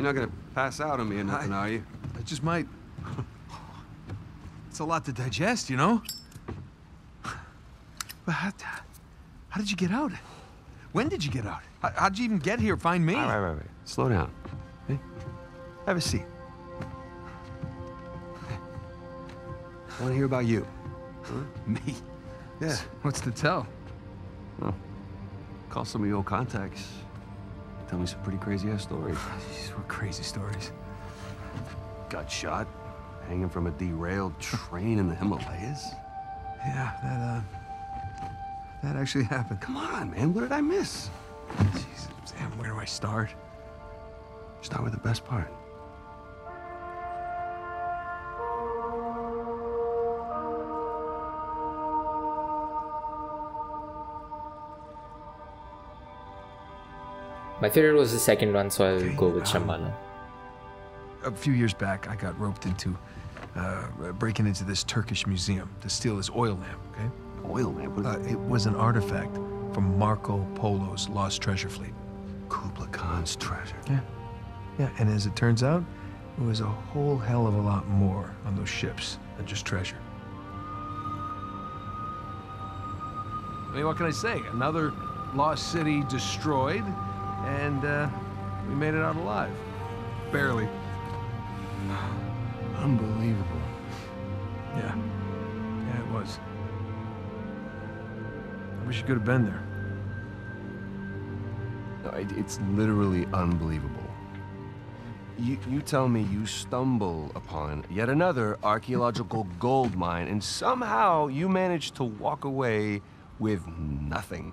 You're not gonna pass out on me or nothing, I- are you? I just might. It's a lot to digest, you know? But how, how did you get out? When did you get out? How, how'd you even get here? Find me? All right, right, right. Slow down. Okay? Have a seat. I want to hear about you. Me? Yeah. What's to tell? Call some of your old contacts. Tell me some pretty crazy ass stories. These were crazy stories. Got shot, hanging from a derailed train in the Himalayas. Yeah, that, uh. That actually happened. Come on, man. What did I miss? Jeez, Sam, where do I start? Start with the best part. My favorite was the second one, so I'll Okay, go with um, A few years back, I got roped into uh, breaking into this Turkish museum to steal this oil lamp, okay? Oil, man. What Uh, it was an artifact from Marco Polo's lost treasure fleet. Kubla Khan's treasure. Yeah. Yeah, and as it turns out, there was a whole hell of a lot more on those ships than just treasure. I mean, what can I say? Another lost city destroyed, and uh, we made it out alive. Barely. Unbelievable. Yeah. Yeah, it was. I wish you could have been there. No, it- it's literally unbelievable. You, you tell me you stumble upon yet another archaeological gold mine, and somehow you manage to walk away with nothing.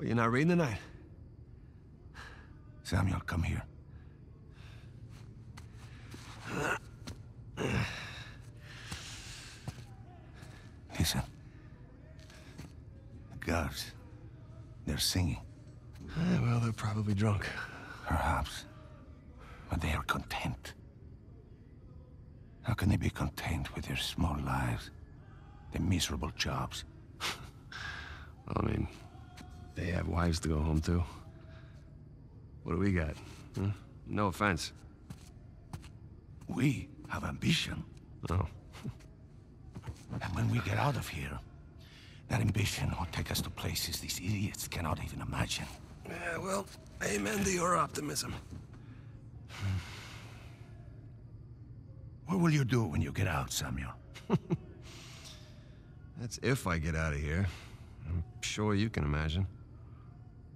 Well, you're not reading tonight? Samuel, come here. Listen. The guards, they're singing, Eh, well, they're probably drunk. perhaps. But they are content. How can they be content with their small lives? Their miserable jobs? I mean, they have wives to go home to. What do we got? Huh? No offense. We have ambition. No. Oh. And when we get out of here, that ambition will take us to places these idiots cannot even imagine. Yeah, well, amen to your optimism. What will you do when you get out, Samuel? That's if I get out of here. I'm sure you can imagine.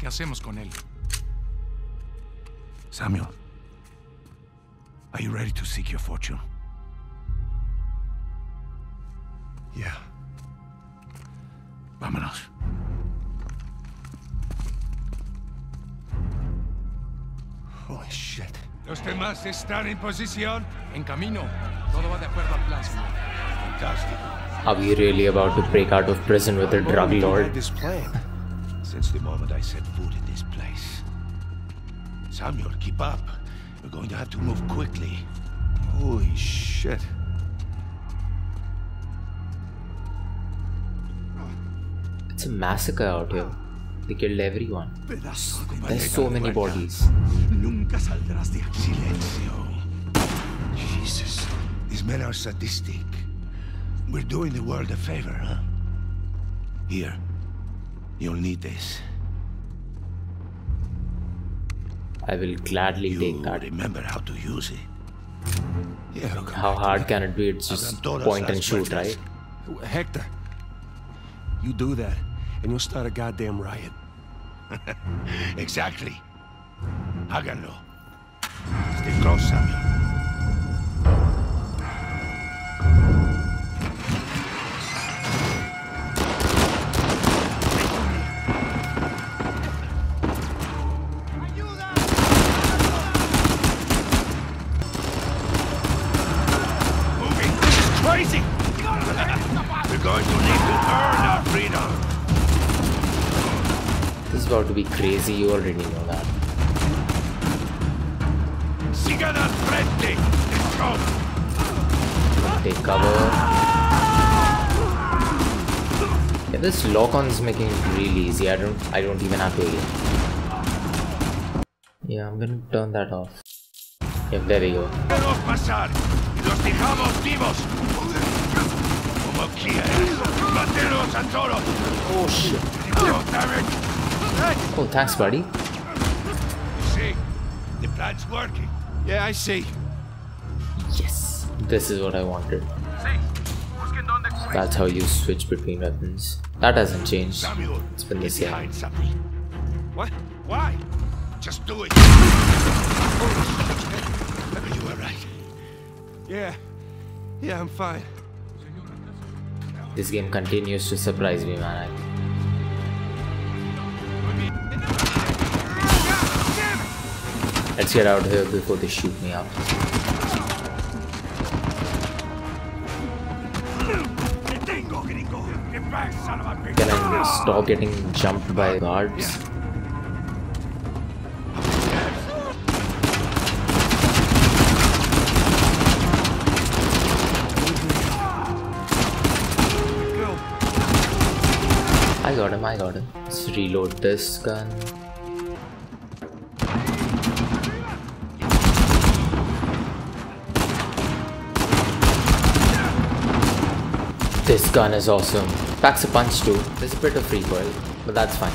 ¿Qué hacemos con él? Samuel, are you ready to seek your fortune? Yeah. Vámonos. Holy shit. ¿Los demás están en posición? En camino. Todo va de acuerdo al plan, señor. Fantastic. Are we really about to break out of prison with a drug lord? Had this plan? Since the moment I set foot in this place. Samuel, keep up. We're going to have to move quickly. Holy shit. It's a massacre out here. They killed everyone. There's so many bodies. Nunca saldrás de aquí. Silencio. Jesus. These men are sadistic. We're doing the world a favor, huh? Here. You'll need this. I will gladly You take that. remember how to use it. Yeah. How hard can it be? It's just point and shoot, right? Hector, you do that, and you'll start a goddamn riot. Exactly. Háganlo. Stay close, Samuel. Crazy. You already know that. Sigan al frente. Take cover. Yeah, this lock-on is making it really easy. I don't. I don't even have to aim. Yeah, I'm gonna turn that off. Yeah, there we go. Déjanos pasar y los dejamos vivos. Como quieras. Matéros a todos. Oh shit. Oh, damn. Thanks, buddy. You see, the plan's working. Yeah, I see. Yes, this is what I wanted. That's how you switch between weapons. That hasn't changed. It's been the same. What? Why? Just do it. you were right. Yeah. Yeah, I'm fine. This game continues to surprise me, man. Let's get out of here before they shoot me up. Can I stop getting jumped by guards? I got him, I got him. Let's reload this gun. This gun is awesome. Packs a punch too. There's a bit of recoil, but that's fine.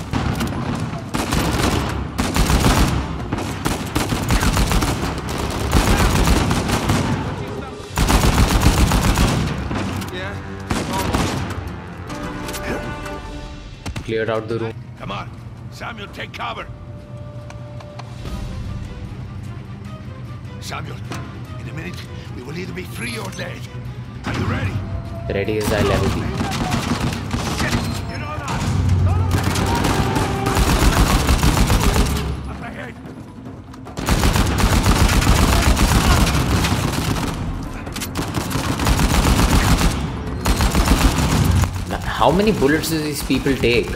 Cleared out the room. Come on. Samuel, take cover. Samuel, in a minute, we will either be free or dead. Are you ready? Ready as I'll ever be. How many bullets do these people take?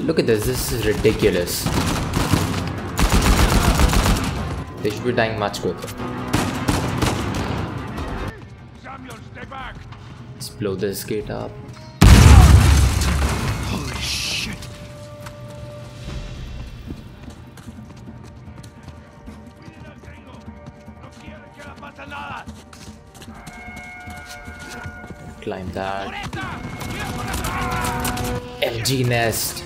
Look at this, this is ridiculous. They should be dying much quicker. Samuel, stay back! Let's blow this gate up. Holy shit! Cuiden al gringo. No quiere que la pata nada. Climb that. MG nest.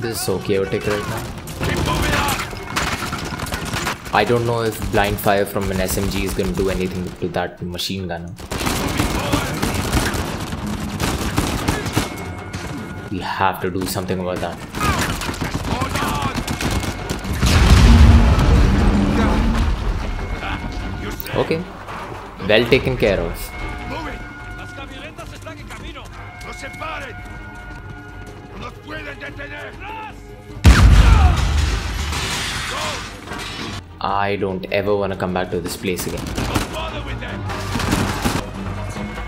This is so chaotic right now. I don't know if blind fire from an SMG is going to do anything to that machine gunner. We have to do something about that. Okay. Well taken care of. I don't ever want to come back to this place again.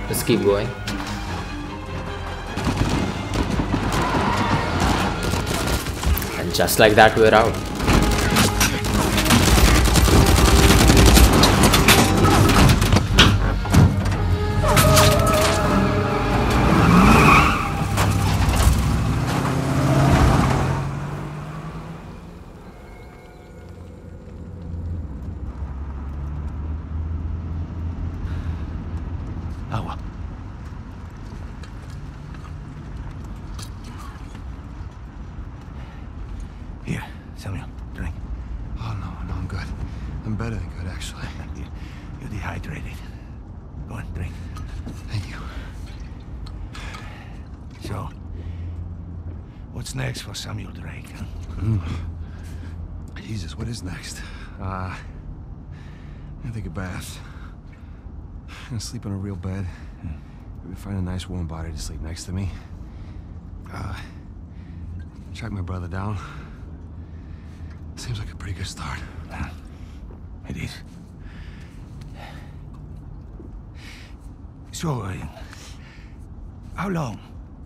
Let's keep going. Just like that, we're out. Agua. Here, Samuel, drink. Oh, no, no, I'm good. I'm better than good, actually. You- You're dehydrated. Go on, drink. Thank you. So, what's next for Samuel Drake? Huh? Jesus, what is next? Uh, I'm gonna take a bath. I'm gonna sleep in a real bed. Maybe find a nice warm body to sleep next to me. Uh, track my brother down. Seems like a pretty good start. It is. So, uh, how long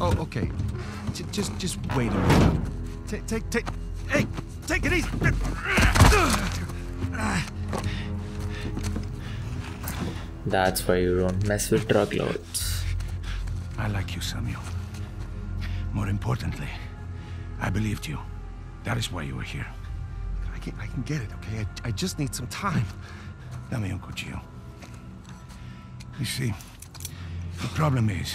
Oh, okay. J- just, just wait a minute. Take, take, take. Hey, take it easy. That's why you don't mess with drug lords. I like you, Samuel. More importantly, I believed you. That is why you were here. I can, I can get it, okay? I, I just need some time. Dame un cuchillo. You see, the problem is,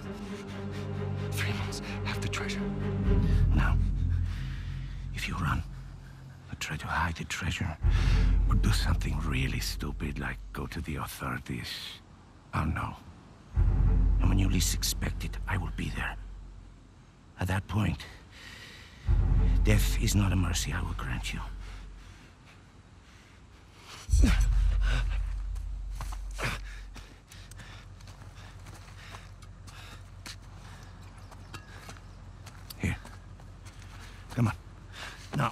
Hide the treasure, or do something really stupid like go to the authorities, oh, I'll know. And when you least expect it, I will be there. At that point, death is not a mercy I will grant you. Here. Come on. Now,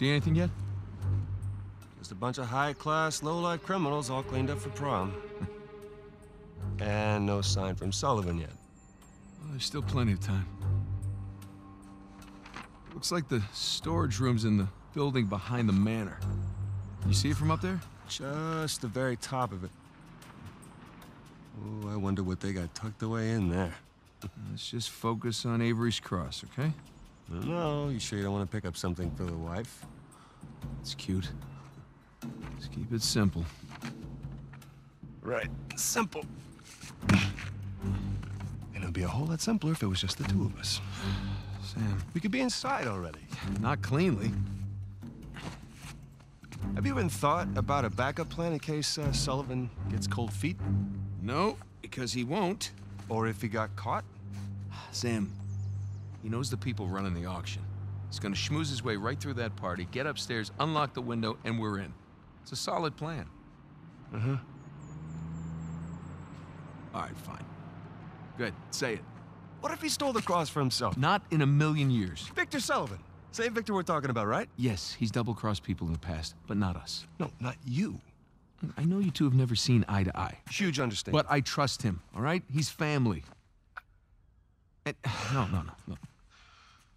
See anything yet? Just a bunch of high-class, low-life criminals all cleaned up for prom. and no sign from Sullivan yet. Well, there's still plenty of time. Looks like the storage room's in the building behind the manor. You see it from up there? Just the very top of it. Oh, I wonder what they got tucked away in there. Let's just focus on Avery's Cross, okay? No, you sure you don't want to pick up something for the wife? It's cute. Just keep it simple. Right. Simple. and it'd be a whole lot simpler if it was just the two of us. Sam, We could be inside already. not cleanly. Have you even thought about a backup plan in case uh, Sullivan gets cold feet? No, because he won't. Or if he got caught? Sam, he knows the people running the auction. He's gonna schmooze his way right through that party, get upstairs, unlock the window, and we're in. It's a solid plan. Uh-huh. All right, fine. Good, say it. What if he stole the cross for himself? Not in a million years. Victor Sullivan. Same Victor we're talking about, right? Yes, he's double-crossed people in the past, but not us. No, not you. I know you two have never seen eye to eye, Huge understanding. but I trust him, all right? He's family. And, no, no, no, no.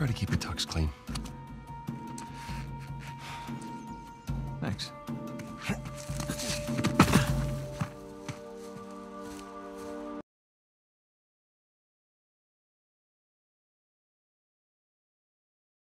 Try to keep your tux clean.